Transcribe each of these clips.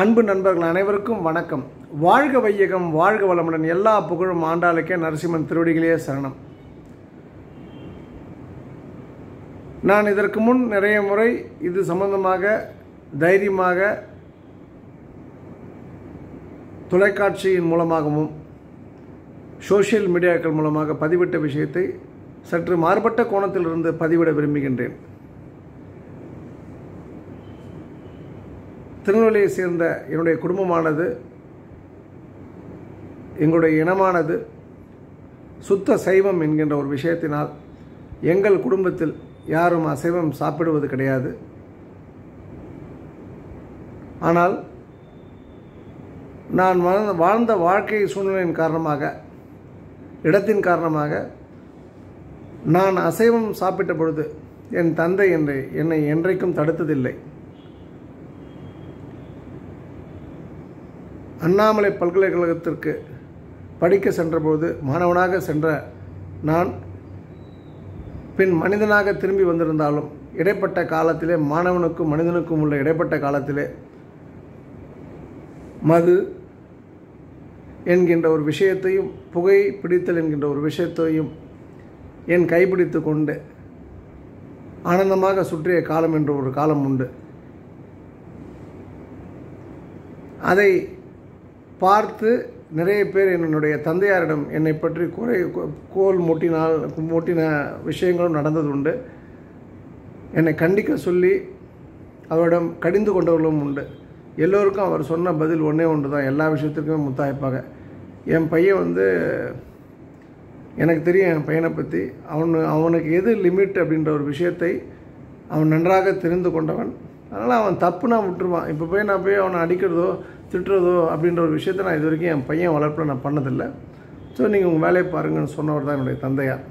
அன்பு நண்பர்கள் அனைவருக்கும் வணக்கம். வாழ்க வையகம் வாழ்க வளமுடன். எல்லா புகழும் ஆண்டாளுக்கே நரசிம்மன் திருவடிகளே சரணம். நான் இதற்கு முன் நிறைய முறை இது சம்பந்தமாக தைரியமாக தொலைக்காட்சியின் மூலமாகவும் சோஷியல் மீடியாக்கள் மூலமாக பதிவிட்ட விஷயத்தை சற்று மாறுபட்ட கோணத்திலிருந்து பதிவிட விரும்புகின்றேன். திருநெல்வேலியை சேர்ந்த என்னுடைய குடும்பமானது எங்களுடைய இனமானது சுத்த சைவம் என்கின்ற ஒரு விஷயத்தினால் எங்கள் குடும்பத்தில் யாரும் அசைவம் சாப்பிடுவது கிடையாது. ஆனால் நான் வாழ்ந்த வாழ்ந்த வாழ்க்கை சூழ்நிலையின் காரணமாக இடத்தின் காரணமாக நான் அசைவம் சாப்பிட்ட பொழுது என் தந்தை என்னை என்னை என்றைக்கும் தடுத்ததில்லை. அண்ணாமலை பல்கலைக்கழகத்திற்கு படிக்க சென்றபோது மாணவனாக சென்ற நான் பின் மனிதனாக திரும்பி வந்திருந்தாலும் இடைப்பட்ட காலத்திலே மாணவனுக்கும் மனிதனுக்கும் உள்ள இடைப்பட்ட காலத்திலே மது என்கின்ற ஒரு விஷயத்தையும் புகை பிடித்தல் என்கின்ற ஒரு விஷயத்தையும் என் கைப்பிடித்து கொண்டு ஆனந்தமாக சுற்றிய காலம் என்ற ஒரு காலம் உண்டு. அதை பார்த்து நிறைய பேர் என்னுடைய தந்தையாரிடம் என்னை பற்றி குறை கோல் மூட்டினால் மூட்டின விஷயங்களும் நடந்தது உண்டு என்னை கண்டிக்க சொல்லி அவரிடம் கடிந்து கொண்டவர்களும் உண்டு. எல்லோருக்கும் அவர் சொன்ன பதில் ஒன்றே ஒன்று தான் எல்லா விஷயத்துக்குமே முத்தாய்ப்பாக. என் பையன் வந்து எனக்கு தெரியும் என் பையனை பற்றி அவனு அவனுக்கு எது லிமிட் அப்படின்ற ஒரு விஷயத்தை அவன் நன்றாக தெரிந்து கொண்டவன். அதனால் அவன் தப்பு நான் விட்டுருவான். இப்போ போய் நான் போய் அவனை அடிக்கிறதோ திட்டுறதோ அப்படின்ற ஒரு விஷயத்தை நான் இது வரைக்கும் என் பையன் வளர்ப்பில் நான் பண்ணதில்லை. ஸோ நீங்கள் உங்கள் வேலையை பாருங்கன்னு சொன்னவர் தான் என்னுடைய தந்தையார்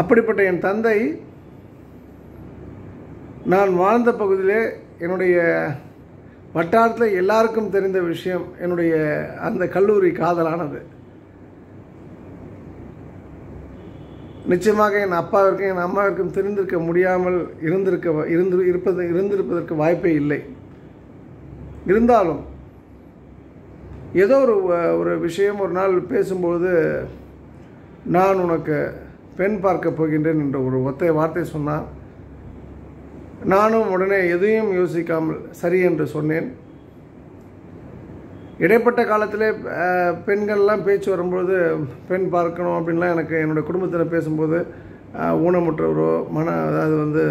அப்படிப்பட்ட என் தந்தை நான் வாழ்ந்த பகுதியிலே என்னுடைய வட்டாரத்தில் எல்லாருக்கும் தெரிந்த விஷயம் என்னுடைய அந்த கல்லூரி காதலானது. நிச்சயமாக என் அப்பாவிற்கும் என் அம்மாவிற்கும் தெரிந்திருக்க முடியாமல் இருந்திருக்க இருந்து இருப்பது இருந்திருப்பதற்கு வாய்ப்பே இல்லை. இருந்தாலும் ஏதோ ஒரு ஒரு விஷயம் ஒரு நாள் பேசும்போது நான் உனக்கு பெண் பார்க்க போகின்றேன் என்ற ஒரு ஒத்தை வார்த்தை சொன்னான் நானும் உடனே எதையும் யோசிக்காமல் சரி என்று சொன்னேன். இடைப்பட்ட காலத்திலே பெண்கள்லாம் பேச்சு வரும்போது பெண் பார்க்கணும் அப்படின்லாம் எனக்கு என்னுடைய குடும்பத்தில் பேசும்போது ஊனமுற்றவரோ மன அதாவது வந்து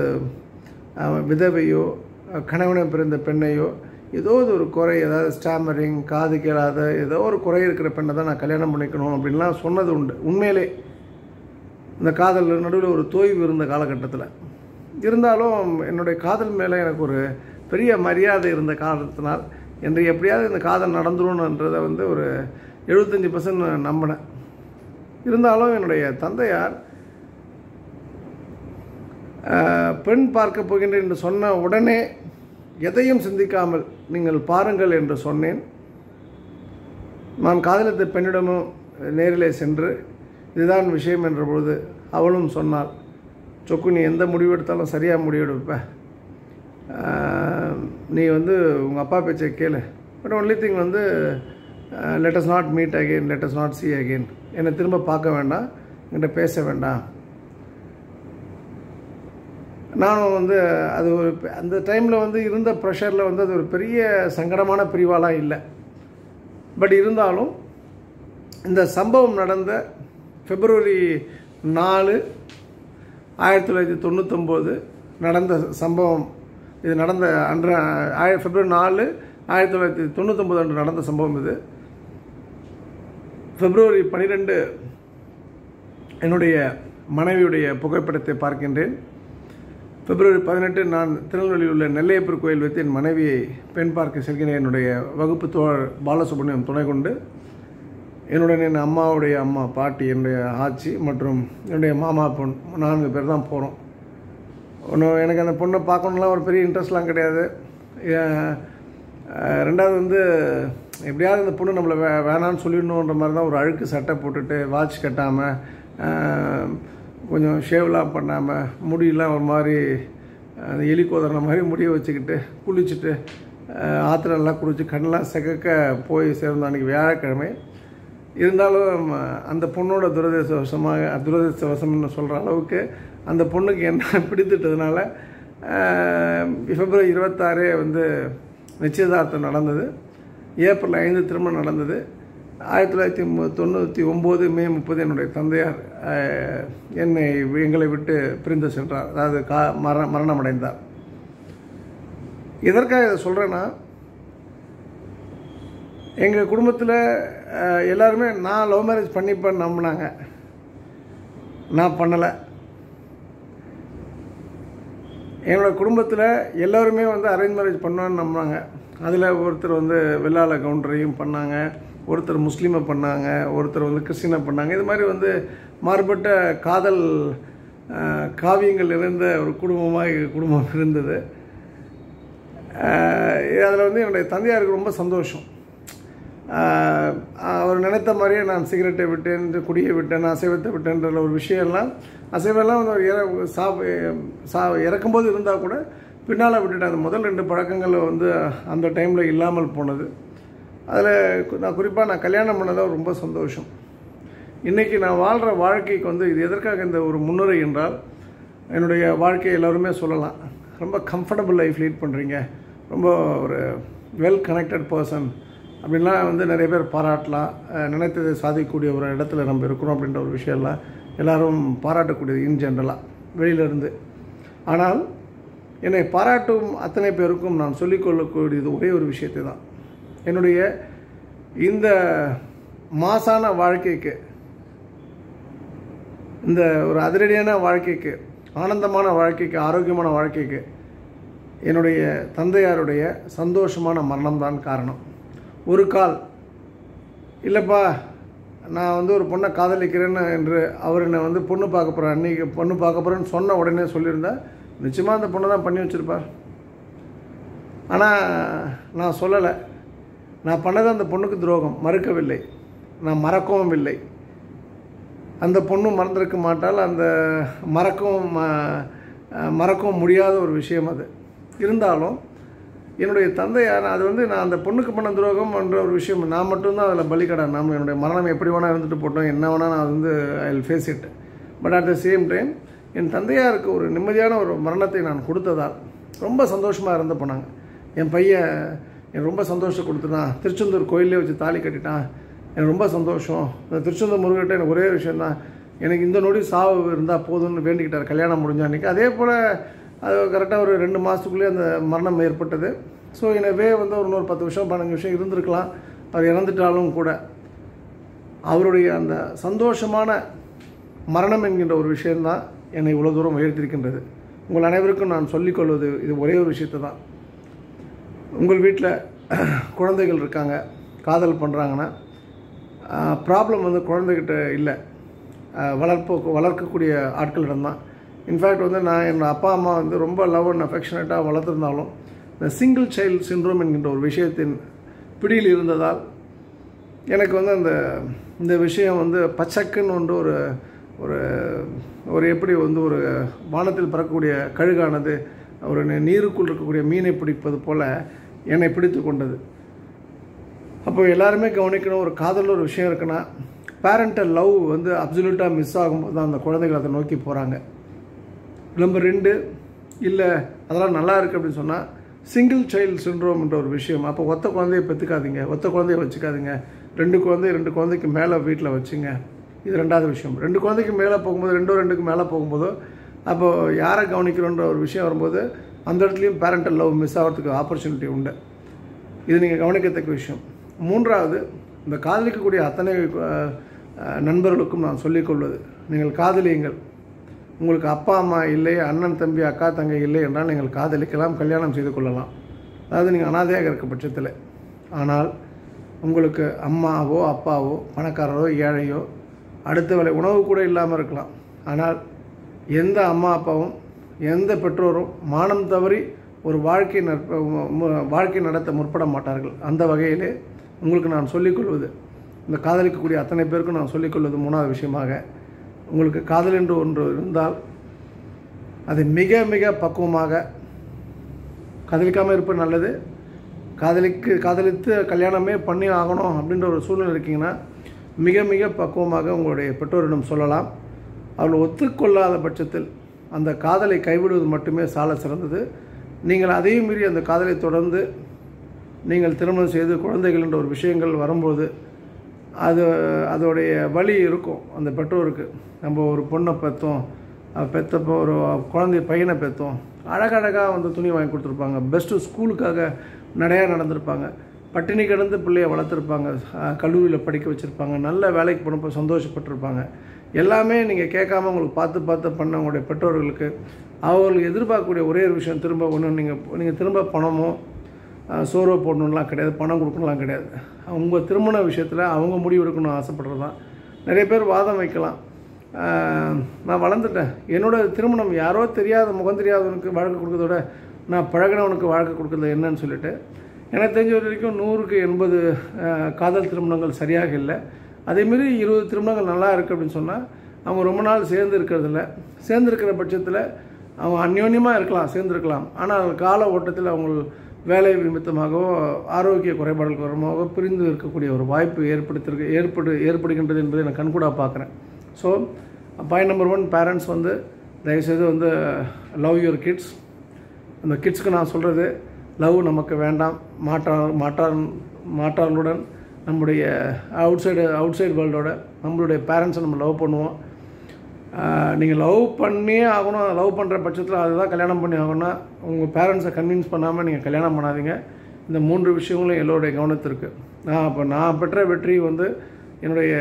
விதவையோ கணவனை பிறந்த பெண்ணையோ ஏதோ ஒரு குறை ஏதாவது ஸ்டாமரிங் காது கேளாத ஏதோ ஒரு குறை இருக்கிற பெண்ணை தான் நான் கல்யாணம் பண்ணிக்கணும் அப்படின்லாம் சொன்னது உண்டு. உண்மையிலே இந்த காதல் நடுவில் ஒரு தோய்வு இருந்த காலகட்டத்தில். இருந்தாலும் என்னுடைய காதல் மேலே எனக்கு ஒரு பெரிய மரியாதை இருந்த காரணத்தினால் என்று எப்படியாவது இந்த காதல் நடந்துரும்ன்றதை வந்து ஒரு எழுபத்தஞ்சி பர்சன்ட் நம்பினேன். இருந்தாலும் என்னுடைய தந்தையார் பெண் பார்க்க போகின்றேன் என்று சொன்ன உடனே எதையும் சிந்திக்காமல் நீங்கள் பாருங்கள் என்று சொன்னேன். நான் காதலித்த பெண்ணிடமும் நேரிலே சென்று இதுதான் விஷயம் என்ற பொழுது அவளும் சொன்னாள் சொக்கு நீ எந்த முடிவு எடுத்தாலும் சரியாக முடிவெடுப்ப. நீ வந்து உங்கள் அப்பா பேச்சை கேளு. பட் ஒன்லி திங் வந்து let's not meet again let's not see again என்னை திரும்ப பார்க்க வேண்டாம் என்கிட்ட பேச வேண்டாம். நானும் வந்து அது ஒரு அந்த டைமில் வந்து இருந்த ப்ரெஷரில் வந்து அது ஒரு பெரிய சங்கடமான பிரிவாலாம் இல்லை. பட் இருந்தாலும் இந்த சம்பவம் நடந்த பிப்ரவரி நாலு ஆயிரத்தி தொள்ளாயிரத்தி தொண்ணூத்தொம்போது நடந்த சம்பவம் இது நடந்த அன்ற ஆய பிப்ரவரி நாலு ஆயிரத்தி தொள்ளாயிரத்தி தொண்ணூத்தொம்பது அன்று நடந்த சம்பவம் இது. பிப்ரவரி பன்னிரெண்டு என்னுடைய மனைவியுடைய புகைப்படத்தை பார்க்கின்றேன். பிப்ரவரி பதினெட்டு நான் திருநெல்வேலியில் உள்ள நெல்லையப்பர் கோயில் வைத்து என் மனைவியை பெண் பார்க்க செல்கிறேன். என்னுடைய வகுப்பு தோழர் பாலசுப்ரமணியம் துணை கொண்டு என்னுடன் என் அம்மாவுடைய அம்மா பாட்டி என்னுடைய ஆச்சி மற்றும் என்னுடைய மாமா பொண் நான்கு பேர் தான் போகிறோம் ஒன்றும் எனக்கு அந்த பொண்ணை பார்க்கணுலாம் ஒரு பெரிய இன்ட்ரெஸ்ட்லாம் கிடையாது. ரெண்டாவது வந்து எப்படியாவது அந்த பொண்ணு நம்மளை வே வேணான்னு சொல்லிடணுன்ற மாதிரி தான் ஒரு அழுக்கு சட்டை போட்டுட்டு வாட்ச் கட்டாமல் கொஞ்சம் ஷேவ்லாம் பண்ணாமல் முடியெல்லாம் ஒரு மாதிரி அந்த எலி கோதற மாதிரி முடிய வச்சுக்கிட்டு குளிச்சுட்டு ஆற்றுல குளிச்சு கண்ணெலாம் செகக்க போய் சேர்ந்தோம் அன்றைக்கி வியாழக்கிழமை. இருந்தாலும் அந்த பொண்ணோட துரதிருஷ்டவசமாக துரதிருஷ்டவசம்னு சொல்கிற அளவுக்கு அந்த பொண்ணுக்கு என்ன பிடித்துட்டதுனால பிப்ரவரி இருபத்தாறே வந்து நிச்சயதார்த்தம் நடந்தது. ஏப்ரல் ஐந்து திருமணம் நடந்தது. ஆயிரத்தி தொள்ளாயிரத்தி தொண்ணூற்றி ஒம்பது மே முப்பது என்னுடைய தந்தையார் என்னை எங்களை விட்டு பிரிந்து சென்றார். அதாவது கா மர மரணம் அடைந்தார் எதற்காக இதை சொல்கிறேன்னா எங்கள் குடும்பத்தில் எல்லாருமே நான் லவ் மேரேஜ் பண்ணிப்பேன் நம்பினாங்க. நான் பண்ணலை. என்னோடய குடும்பத்தில் எல்லோருமே வந்து அரேஞ்ச் மேரேஜ் பண்ணுவான்னு நம்பினாங்க. அதில் ஒருத்தர் வந்து வெள்ளாள கவுண்டரையும் பண்ணாங்க. ஒருத்தர் முஸ்லீமை பண்ணாங்க ஒருத்தர் வந்து கிறிஸ்டினை பண்ணாங்க. இது மாதிரி வந்து மாறுபட்ட காதல் காவியங்கள் இருந்த ஒரு குடும்பமாக எங்கள் குடும்பம் இருந்தது. அதில் வந்து என்னுடைய தந்தையாருக்கு ரொம்ப சந்தோஷம். அவர் நினைத்த மாதிரியே நான் சிகரெட்டை விட்டேன் குடியை விட்டேன் அசைவத்தை விட்டேன்ற ஒரு விஷயம்லாம் அசைவெல்லாம் வந்து அவர் இற சா சா இறக்கும்போது இருந்தால் கூட பின்னால் விட்டுட்டேன் அந்த முதல் ரெண்டு பழக்கங்கள் வந்து அந்த டைமில் இல்லாமல் போனது. அதில் நான் குறிப்பாக நான் கல்யாணம் பண்ணதாக ரொம்ப சந்தோஷம். இன்றைக்கி நான் வாழ்கிற வாழ்க்கைக்கு வந்து இது எதற்காக இந்த ஒரு முன்னுரை என்றால் என்னுடைய வாழ்க்கையை எல்லோருமே சொல்லலாம். ரொம்ப கம்ஃபர்டபுள் லைஃப் லீட் பண்ணுறீங்க ரொம்ப ஒரு வெல் கனெக்டட் பர்சன் அப்படின்லாம் வந்து நிறைய பேர் பாராட்டலாம். நினைத்ததை சாதிக்கக்கூடிய ஒரு இடத்துல நம்ம இருக்கிறோம் அப்படின்ற ஒரு விஷயம்லாம் எல்லோரும் பாராட்டக்கூடியது இன் ஜென்ரலாக வெளியிலேருந்து ஆனால் என்னை பாராட்டும் அத்தனை பேருக்கும் நான் சொல்லிக்கொள்ளக்கூடியது ஒரே ஒரு விஷயத்தை தான் என்னுடைய இந்த மாசான வாழ்க்கைக்கு இந்த ஒரு அதிரடியான வாழ்க்கைக்கு ஆனந்தமான வாழ்க்கைக்கு ஆரோக்கியமான வாழ்க்கைக்கு என்னுடைய தந்தையாருடைய சந்தோஷமான மரணம்தான் காரணம். ஒரு கால் இல்லைப்பா நான் வந்து ஒரு பொண்ணை காதலிக்கிறேன்னு என்று அவர் என்னை வந்து பொண்ணு பார்க்க போகிறேன் அன்றைக்கி பொண்ணு பார்க்க போகிறேன்னு சொன்ன உடனே சொல்லியிருந்தா நிச்சயமாக அந்த பொண்ணை தான் பண்ணி வச்சுருப்பார். ஆனால் நான் சொல்லலை. நான் பண்ணது அந்த பொண்ணுக்கு துரோகம். மறுக்கவில்லை. நான் மறக்கவும் இல்லை. அந்த பொண்ணும் மறந்திருக்க மாட்டால் அந்த மறக்கவும் மறக்கவும் முடியாத ஒரு விஷயம் அது. இருந்தாலும் என்னுடைய தந்தையார் அது வந்து நான் அந்த பொண்ணுக்கு பண்ண துரோகம் என்ற ஒரு விஷயம் நான் மட்டும்தான் அதில் பலிக்கடா நாம் என்னுடைய மரணம் எப்படி வேணால் இருந்துட்டு போட்டோம் என்ன வேணால் நான் வந்து I will face it but at the same time என் தந்தையாருக்கு ஒரு நிம்மதியான ஒரு மரணத்தை நான் கொடுத்ததால் ரொம்ப சந்தோஷமாக இருந்து போனாங்க. என் பையன் எனக்கு ரொம்ப சந்தோஷம் கொடுத்துட்டான் திருச்செந்தூர் கோயிலே வச்சு தாலி கட்டிட்டான் எனக்கு ரொம்ப சந்தோஷம். அந்த திருச்செந்தூர் முருகன்ட்ட எனக்கு ஒரே விஷயந்தான் எனக்கு இந்த நொடி சாவு இருந்தால் போதும்னு வேண்டிக்கிட்டார் கல்யாணம் முடிஞ்ச அன்றைக்கி அதே போல் அது கரெக்டாக ஒரு ரெண்டு மாதத்துக்குள்ளேயே அந்த மரணம் ஏற்பட்டது. ஸோ எனவே வந்து ஒரு இன்னொரு பத்து வருஷம் பன்னெண்டு வருஷம் இருந்திருக்கலாம். அவர் இறந்துட்டாலும் கூட. அவருடைய அந்த சந்தோஷமான மரணம் என்கின்ற ஒரு விஷயந்தான் என்னை இவ்வளோ தூரம் உயர்த்திருக்கின்றது உங்கள் அனைவருக்கும் நான் சொல்லிக்கொள்வது இது ஒரே ஒரு விஷயத்தை தான் உங்கள் வீட்டில் குழந்தைகள் இருக்காங்க காதல் பண்ணுறாங்கன்னா ப்ராப்ளம் வந்து குழந்தைகிட்ட இல்லை. வளர்ப்பு வளர்க்கக்கூடிய ஆட்களிடம் தான் இன்ஃபேக்ட் வந்து நான் என்னோடய அப்பா அம்மா வந்து ரொம்ப லவ் அண்ட் அஃபெக்ஷனேட்டாக வளர்த்துருந்தாலும் இந்த சிங்கிள் சைல்டு சின்ரோம் என்கின்ற ஒரு விஷயத்தின் பிடியில் இருந்ததால் எனக்கு வந்து அந்த இந்த விஷயம் வந்து பச்சக்குன்னு ஒன்று ஒரு ஒரு ஒரு எப்படி வந்து ஒரு வானத்தில் பறக்கக்கூடிய கழுகானது ஒரு நீருக்குள் இருக்கக்கூடிய மீனை பிடிப்பது போல் என்னை பிடித்து கொண்டது. அப்போ எல்லாருமே கவனிக்கணும் ஒரு காதல் ஒரு விஷயம் இருக்குன்னா பேரண்டல் லவ் வந்து அப்சல்யூட்டாக மிஸ் ஆகும்போது தான் அந்த குழந்தைகள் அதை நோக்கி போகிறாங்க நம்பர் ரெண்டு இல்லை அதெல்லாம் நல்லா இருக்குது அப்படின்னு சொன்னால் சிங்கிள் சைல்டு சின்ரோம்ன்ற ஒரு விஷயம். அப்போ ஒத்த குழந்தைய பெற்றுக்காதீங்க ஒத்த குழந்தைய வச்சுக்காதீங்க. ரெண்டு குழந்தை ரெண்டு குழந்தைக்கு மேலே வீட்டில் வச்சுங்க. இது ரெண்டாவது விஷயம். ரெண்டு குழந்தைக்கு மேலே போகும்போது ரெண்டோ ரெண்டுக்கு மேலே போகும்போதோ அப்போது யாரை கவனிக்கிறோன்ற ஒரு விஷயம் வரும்போது அந்த இடத்துலையும் பேரண்டல் லவ் மிஸ் ஆகிறதுக்கு ஆப்பர்ச்சுனிட்டி உண்டு. இது நீங்கள் கவனிக்கத்தக்க விஷயம். மூன்றாவது இந்த காதலிக்கக்கூடிய அத்தனை நண்பர்களுக்கும் நான் சொல்லிக்கொள்வது நீங்கள் காதலியுங்கள். உங்களுக்கு அப்பா அம்மா இல்லை அண்ணன் தம்பி அக்கா தங்கை இல்லை என்றால் நீங்கள் காதலிக்கலாம் கல்யாணம் செய்து கொள்ளலாம். அதாவது நீங்கள் அனாதையாக இருக்க பட்சத்தில். ஆனால் உங்களுக்கு அம்மாவோ அப்பாவோ பணக்காரரோ ஏழையோ அடுத்த வேலை உணவு கூட இல்லாமல் இருக்கலாம். ஆனால் எந்த அம்மா அப்பாவும் எந்த பெற்றோரும் மானம் தவறி ஒரு வாழ்க்கை நற்ப வாழ்க்கை நடத்த முற்பட மாட்டார்கள். அந்த வகையிலே உங்களுக்கு நான் சொல்லிக்கொள்வது இந்த காதலிக்கக்கூடிய அத்தனை பேருக்கும் நான் சொல்லிக்கொள்வது மூணாவது விஷயமாக உங்களுக்கு காதல் என்று ஒன்று இருந்தால் அது மிக மிக பக்குவமாக காதலிக்காமல் இருப்பது நல்லது. காதலிக்கு காதலித்து கல்யாணமே பண்ணி ஆகணும் அப்படின்ற ஒரு சூழ்நிலை இருக்கீங்கன்னா மிக மிக பக்குவமாக உங்களுடைய பெற்றோரிடம் சொல்லலாம். அவர்கள் ஒத்துக்கொள்ளாத பட்சத்தில் அந்த காதலை கைவிடுவது மட்டுமே சால சிறந்தது. நீங்கள் அதையும் மீறி அந்த காதலை தொடர்ந்து நீங்கள் திருமணம் செய்து குழந்தைகள் என்ற ஒரு விஷயங்கள் வரும்போது அது அதோடைய வழி இருக்கும் அந்த பெற்றோருக்கு. நம்ம ஒரு பொண்ணை பெற்றோம் பெற்றப்போ ஒரு குழந்தை பையனை பெற்றோம். அழகழகாக வந்து துணி வாங்கி கொடுத்துருப்பாங்க. பெஸ்ட்டு ஸ்கூலுக்காக நிறையா நடந்திருப்பாங்க. பட்டினி கிடந்து பிள்ளைய வளர்த்துருப்பாங்க. கல்லூரியில் படிக்க வச்சுருப்பாங்க. நல்ல வேலைக்கு போனப்போ சந்தோஷப்பட்டிருப்பாங்க. எல்லாமே நீங்கள் கேட்காம உங்களுக்கு பார்த்து பார்த்து பண்ண உங்களுடைய பெற்றோர்களுக்கு அவர்களுக்கு எதிர்பார்க்கக்கூடிய ஒரே ஒரு விஷயம் திரும்ப ஒன்று நீங்கள் நீங்கள் திரும்ப பணமோ சோர்வை போடணும்லாம் கிடையாது பணம் கொடுக்கணும்லாம் கிடையாது. உங்கள் திருமண விஷயத்தில் அவங்க முடிவு எடுக்கணும்னு ஆசைப்படுறது தான் நிறைய பேர் வாதம் வைக்கலாம். நான் வளர்ந்துட்டேன். என்னோடய திருமணம் யாரோ தெரியாத முகம் தெரியாதவனுக்கு வாழ்க்கை கொடுக்கறதோட நான் பழகினவனுக்கு வாழ்க்கை கொடுக்குறது என்னன்னு சொல்லிட்டு எனக்கு தெரிஞ்ச வரைக்கும் நூறுக்கு எண்பது காதல் திருமணங்கள் சரியாக இல்லை. அதேமாரி இருபது திருமணங்கள் நல்லா இருக்குது அப்படின்னு சொன்னால் அவங்க ரொம்ப நாள் சேர்ந்து இருக்கிறதில்ல. சேர்ந்து இருக்கிற பட்சத்தில் அவங்க அந்யோன்யமாக இருக்கலாம் சேர்ந்துருக்கலாம். ஆனால் கால ஓட்டத்தில் அவங்க வேலை நிமித்தமாகவோ ஆரோக்கிய குறைபாடுகள் காரணமாகவோ பிரிந்து இருக்கக்கூடிய ஒரு வாய்ப்பு ஏற்படுத்திருக்கு ஏற்படு ஏற்படுகின்றது என்பதை நான் கண்கூடாக பார்க்குறேன். So point number one parents வந்து தயவுசெய்து வந்து லவ் யுவர் கிட்ஸ் அந்த கிட்ஸ்க்கு நான் சொல்கிறது லவ் நமக்கு வேண்டாம். மாற்றார் மாற்றார் மாற்றார்களுடன் நம்முடைய அவுட் சைடு அவுட் சைடு வேர்ல்டோட நம்மளுடைய பேரண்ட்ஸை நம்ம லவ் பண்ணுவோம். நீங்கள் லவ் பண்ணியே ஆகணும். லவ் பண்ணுற பட்சத்தில் அதுதான் கல்யாணம் பண்ணி ஆகணும்னா உங்கள் பேரண்ட்ஸை கன்வின்ஸ் பண்ணாமல் நீங்கள் கல்யாணம் பண்ணாதீங்க. இந்த மூன்று விஷயங்களும் எல்லோருடைய கவனத்திற்கு நான் அப்போ நான் பெற்ற வெற்றி வந்து என்னுடைய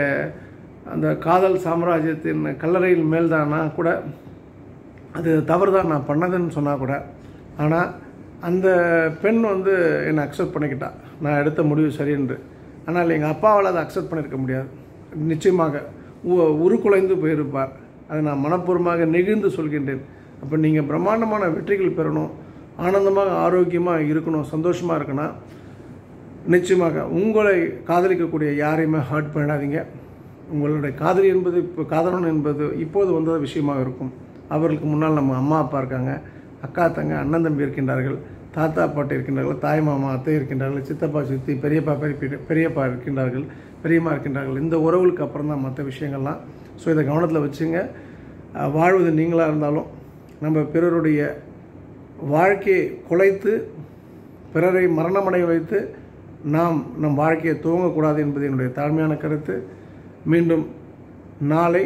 அந்த காதல் சாம்ராஜ்யத்தின் கல்லறையில் மேல்தானா கூட அது தவறு தான் நான் பண்ணதுன்னு சொன்னால் கூட. ஆனால் அந்த பெண் வந்து என்னை அக்செப்ட் பண்ணிக்கிட்டா. நான் எடுத்த முடிவு சரியென்று ஆனால் எங்கள் அப்பாவால் அதை அக்செப்ட் பண்ணியிருக்க முடியாது. நிச்சயமாக உருக்குலைந்து போயிருப்பார். அதை நான் மனப்பூர்வமாக நெகிழ்ந்து சொல்கின்றேன். அப்போ நீங்கள் பிரம்மாண்டமான வெற்றிகள் பெறணும் ஆனந்தமாக ஆரோக்கியமாக இருக்கணும் சந்தோஷமாக இருக்கணும். நிச்சயமாக உங்களை காதலிக்கக்கூடிய யாரையுமே ஹர்ட் பண்ணிடாதீங்க உங்களுடைய காதலி என்பது இப்போ காதலன் என்பது இப்போது வந்த விஷயமாக இருக்கும். அவர்களுக்கு முன்னால் நம்ம அம்மா அப்பா இருக்காங்க. அக்கா தங்க அண்ணன் தம்பி இருக்கின்றார்கள். தாத்தா பாட்டி இருக்கின்றார்கள் தாய் மாமா அத்தை இருக்கின்றார்கள் சித்தப்பா சித்தி பெரியப்பா பெரிய பெரியப்பா இருக்கின்றார்கள் பெரியம்மா இருக்கின்றார்கள். இந்த உறவுகளுக்கு அப்புறம் தான் மற்ற விஷயங்கள்லாம். ஸோ இதை கவனத்தில் வச்சுங்க. வாழ்வது நீங்களாக இருந்தாலும் நம்ம பிறருடைய வாழ்க்கையை குலைத்து பிறரை மரணமடைய வைத்து நாம் நம் வாழ்க்கையை துவங்கக்கூடாது என்பது என்னுடைய தாழ்மையான கருத்து. மீண்டும் நாளை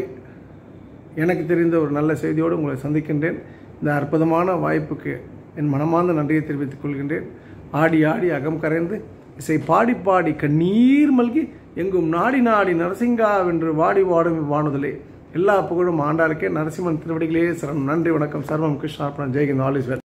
எனக்கு தெரிந்த ஒரு நல்ல செய்தியோடு உங்களை சந்திக்கின்றேன். இந்த அற்புதமான வாய்ப்புக்கு என் மனமார்ந்த நன்றியை தெரிவித்துக் கொள்கின்றேன். ஆடி ஆடி அகம் கரைந்து இசை பாடி பாடி கண்ணீர் மல்கி எங்கும் நாடி நாடி நரசிங்கா வென்று வாடி வாடும் வானுதலே எல்லா புகழும் ஆண்டாளுக்கே. நரசிம்மன் திருவடிகளே சரணம். நன்றி வணக்கம். சர்வம் கிருஷ்ணார்பணம். Jai Hind all is